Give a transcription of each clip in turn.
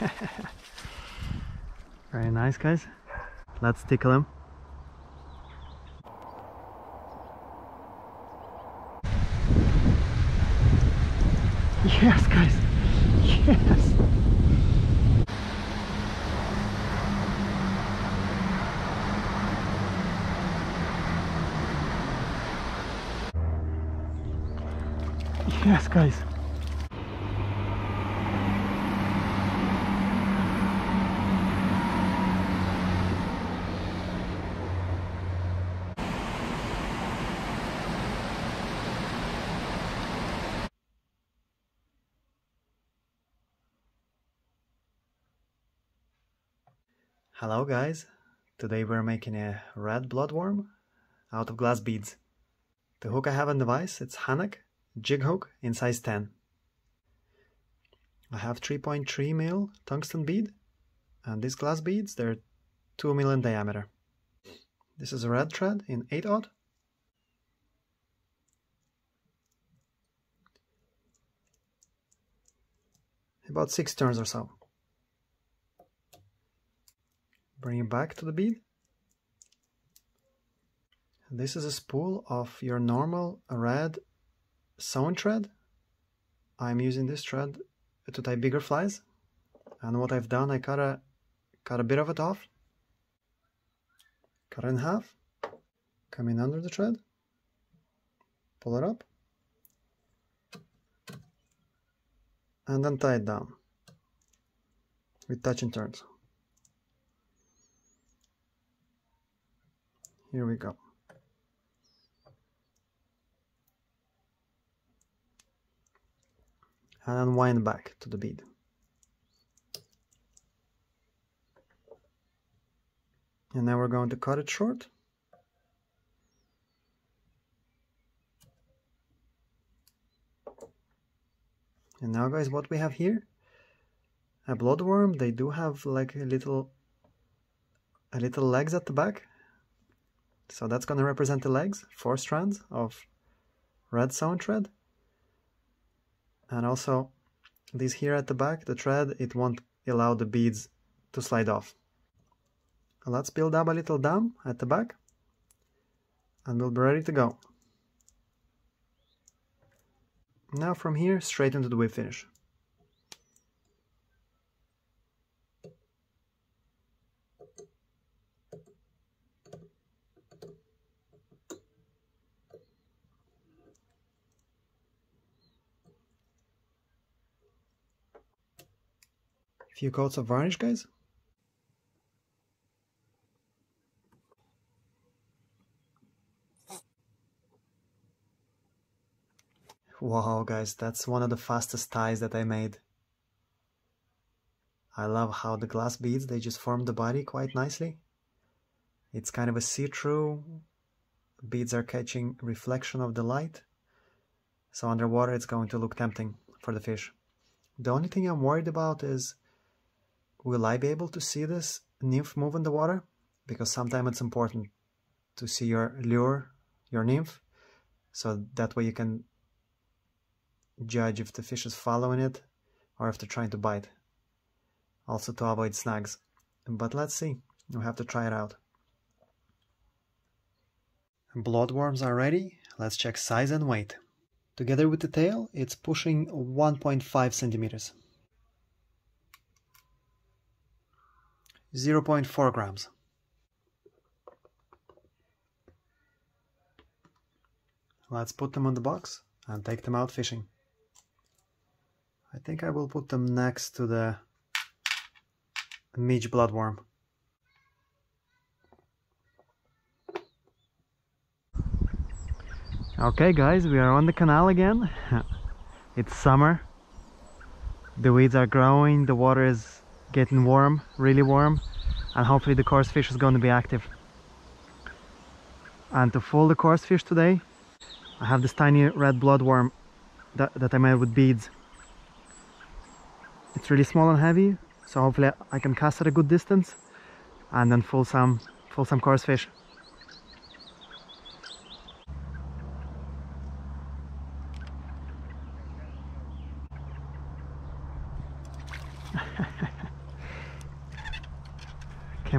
Very nice guys. Let's tickle him. Yes guys, yes. Yes guys. Hello guys, today we're making a red bloodworm out of glass beads. The hook I have on the vise, it's Hanak jig hook in size 10. I have 3.3 mil tungsten bead and these glass beads, they're 2 mil in diameter. This is a red thread in 8 odd. About 6 turns or so. Bring it back to the bead. This is a spool of your normal red sewn thread. I'm using this thread to tie bigger flies. And what I've done, I cut a, cut a bit of it off. Cut it in half. Come in under the thread. Pull it up. And then tie it down. With touch and turns. Here we go. And unwind back to the bead. And now we're going to cut it short. And now guys, what we have here, a bloodworm, they do have like a little, a little legs at the back so that's going to represent the legs, four strands of red sewn thread. And also this here at the back, the thread, it won't allow the beads to slide off. Let's build up a little dam at the back and we'll be ready to go. Now from here, straight into the whip finish. Few coats of varnish, guys. Wow, guys, that's one of the fastest ties that I made. I love how the glass beads, they just form the body quite nicely. It's kind of a see-through. Beads are catching reflection of the light. So underwater it's going to look tempting for the fish. The only thing I'm worried about is will I be able to see this nymph move in the water? Because sometimes it's important to see your lure, your nymph, so that way you can judge if the fish is following it or if they're trying to bite. Also to avoid snags. But let's see, we'll have to try it out. Bloodworms are ready, let's check size and weight. Together with the tail, it's pushing 1.5 centimeters. 0.4 grams. Let's put them on the box and take them out fishing. I think I will put them next to the Midge bloodworm. Okay guys, we are on the canal again. it's summer. The weeds are growing, the water is getting warm, really warm, and hopefully the coarse fish is going to be active. And to fool the coarse fish today, I have this tiny red bloodworm that, that I made with beads. It's really small and heavy, so hopefully I can cast at a good distance and then fool some, fool some coarse fish.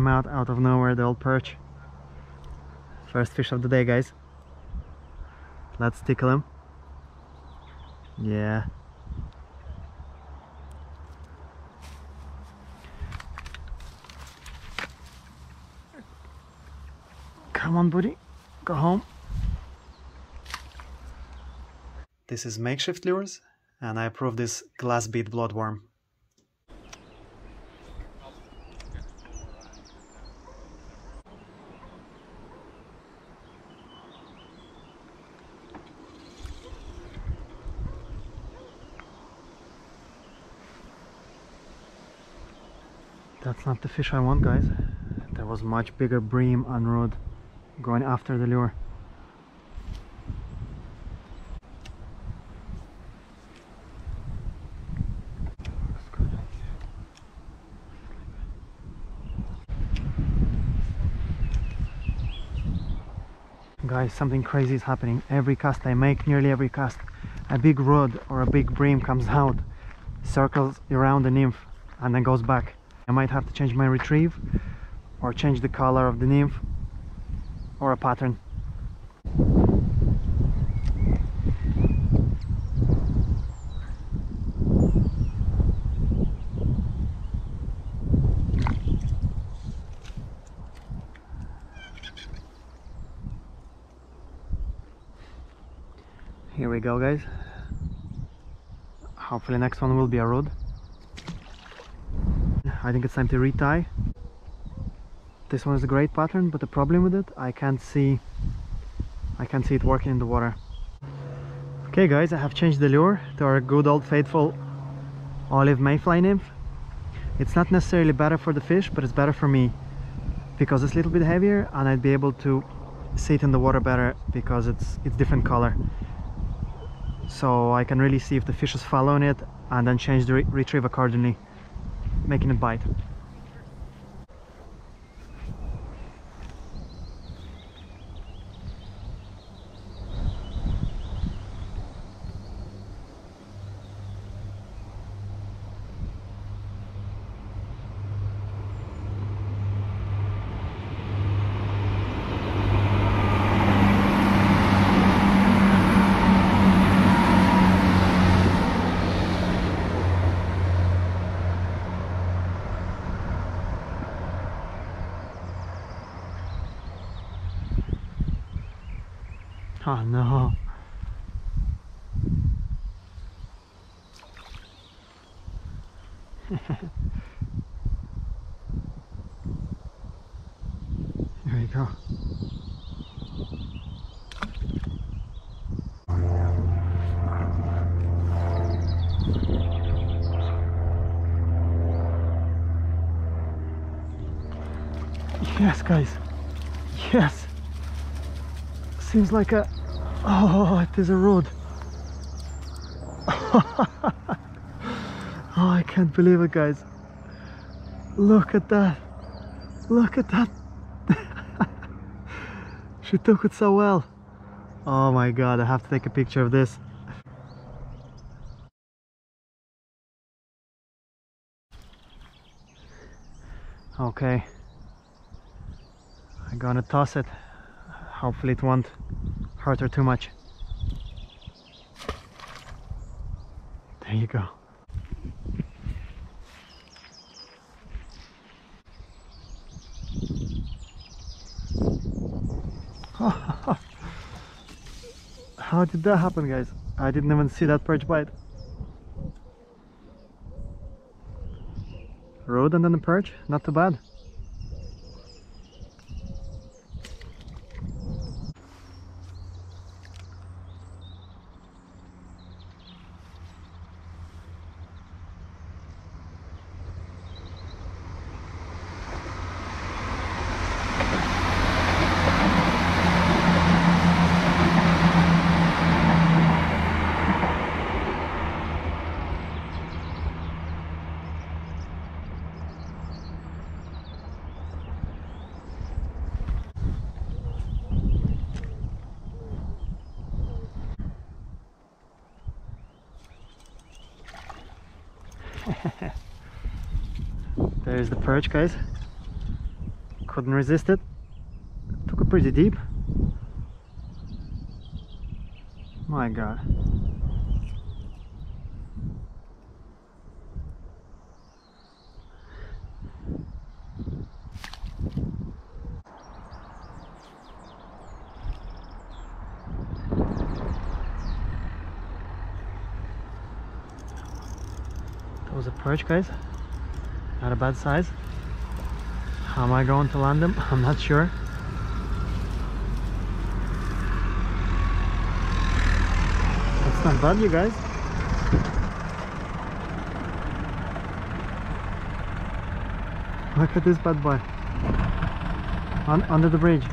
Came out out of nowhere, the old perch. First fish of the day, guys. Let's tickle him. Yeah. Come on, buddy. Go home. This is Makeshift Lures, and I approve this glass bead bloodworm. That's not the fish I want, guys. There was much bigger bream on rudd going after the lure. Guys, something crazy is happening. Every cast I make, nearly every cast, a big rudd or a big bream comes out, circles around the nymph, and then goes back. I might have to change my retrieve or change the color of the nymph or a pattern. Here we go guys. Hopefully next one will be a rudd. I think it's time to retie. This one is a great pattern, but the problem with it, I can't see I can't see it working in the water. Okay guys, I have changed the lure to our good old faithful olive mayfly nymph. It's not necessarily better for the fish, but it's better for me because it's a little bit heavier and I'd be able to see it in the water better because it's it's different color. So I can really see if the fish is following it and then change the re retrieve accordingly making it bite. Oh no. Here we go. Yes, guys. Yes. Seems like a... Oh, it is a rudd. oh, I can't believe it, guys. Look at that. Look at that. she took it so well. Oh my god, I have to take a picture of this. Okay. I'm gonna toss it. Hopefully it won't hurt her too much. There you go. How did that happen guys? I didn't even see that perch bite. Rudd and then the perch, not too bad. There's the perch, guys. couldn't resist it. Took it pretty deep. My god. That was a perch guys not a bad size. How am I going to land them? I'm not sure. That's not bad you guys. Look at this bad boy. On, under the bridge.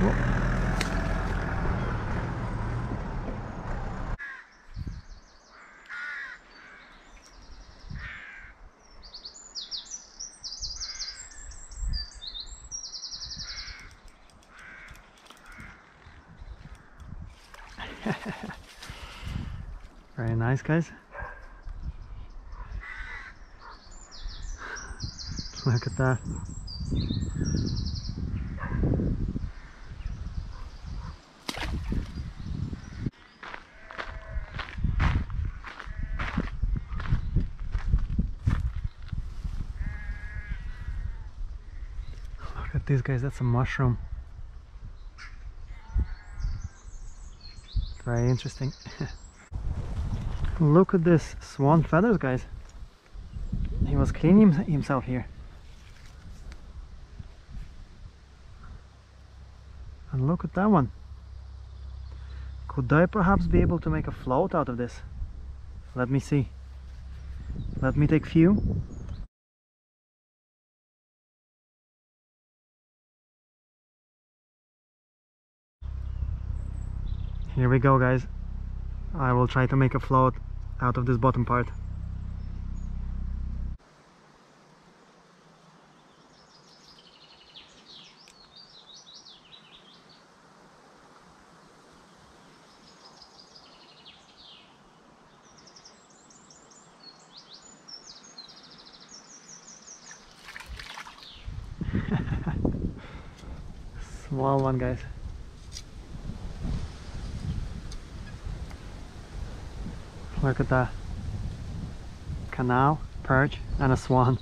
Very nice guys. Look at that. Look at these guys, that's a mushroom. Very interesting. Look at this swan feathers, guys. He was cleaning himself here. And look at that one. Could I perhaps be able to make a float out of this? Let me see. Let me take few. Here we go guys. I will try to make a float out of this bottom part. Small one guys. Look at that. Canal, perch and a swan.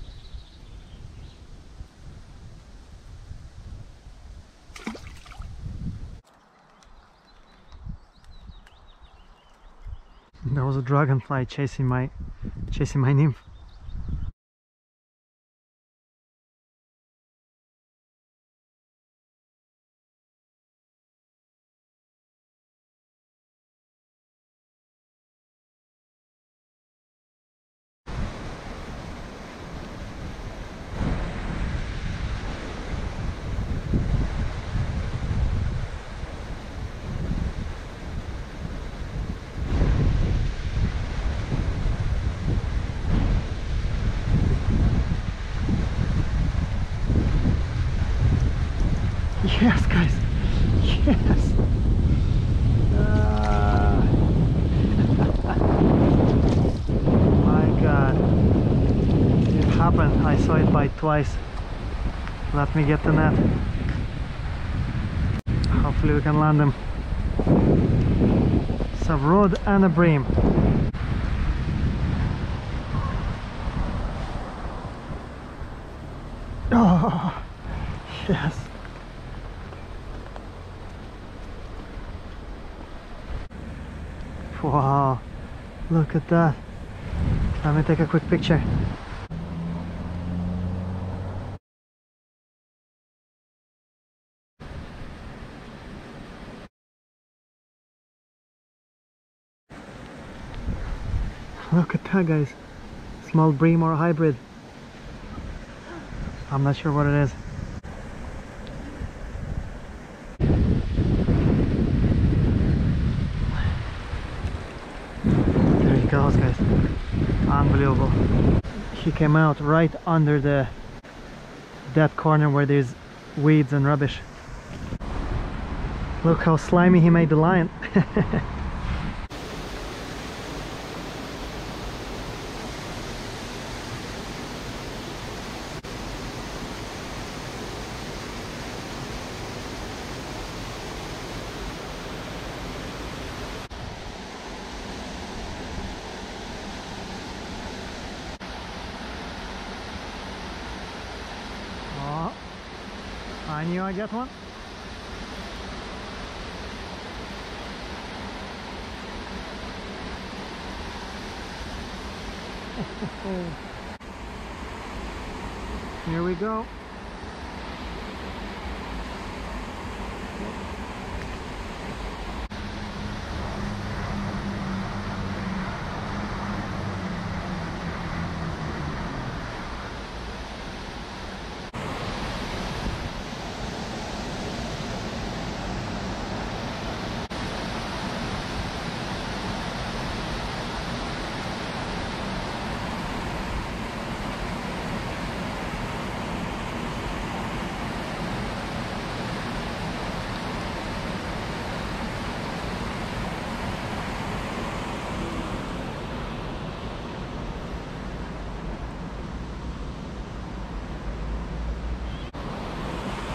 There was a dragonfly chasing my chasing my nymph. Yes, guys. Yes. Ah. My God. It happened. I saw it bite twice. Let me get the net. Hopefully we can land them. It's a rudd and a bream. Oh, yes. Wow, look at that. Let me take a quick picture. Look at that guys. Small bream or hybrid. I'm not sure what it is. There he goes guys. Unbelievable. He came out right under the that corner where there's weeds and rubbish. Look how slimy he made the line. I knew I get one. Here we go.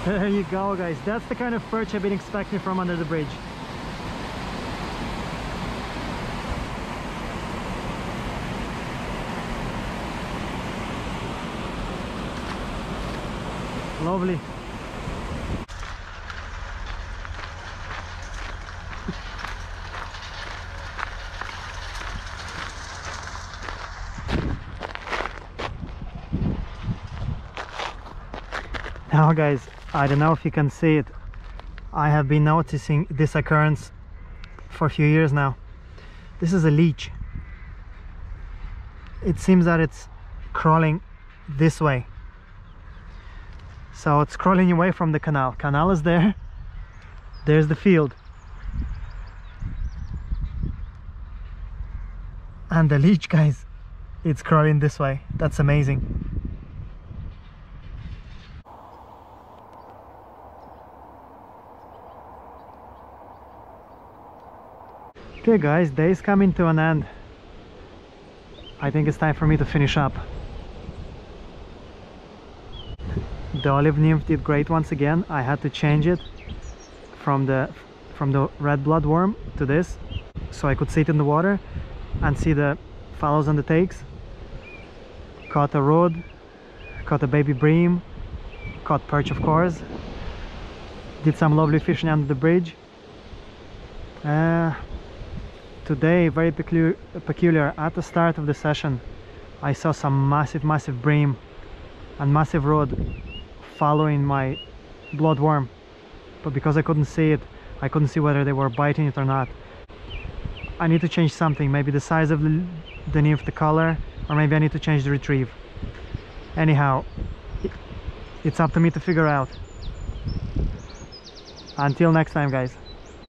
There you go guys, that's the kind of perch I've been expecting from under the bridge. Lovely. Now guys, I don't know if you can see it. I have been noticing this occurrence for a few years now. This is a leech. It seems that it's crawling this way. So it's crawling away from the canal. Canal is there. There's the field. And the leech, guys, it's crawling this way. That's amazing. Okay guys, day is coming to an end. I think it's time for me to finish up. The olive nymph did great once again. I had to change it from the from the red bloodworm to this so I could sit in the water and see the fallows and the takes. Caught a rudd, caught a baby bream, caught perch of course. Did some lovely fishing under the bridge. Uh, today very peculiar, peculiar at the start of the session I saw some massive massive bream and massive rudd following my bloodworm. But because I couldn't see it I couldn't see whether they were biting it or not. I need to change something maybe the size of the, the nymph the color or maybe I need to change the retrieve. Anyhow it's up to me to figure out. Until next time guys